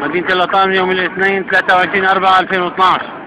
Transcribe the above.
مدينة اللطام يوم الاثنين 23 4 2012